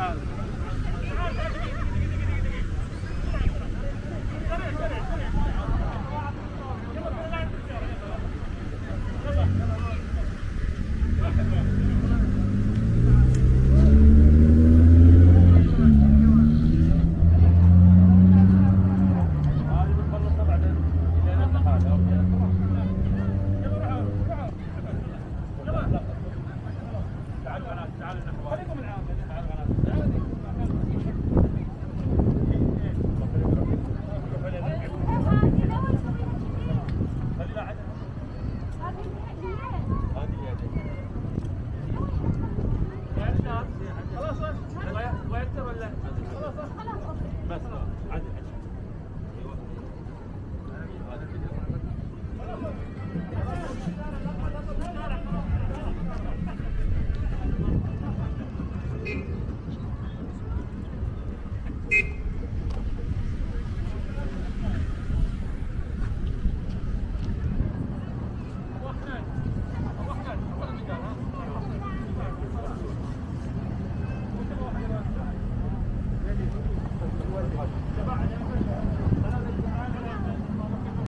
Tyler.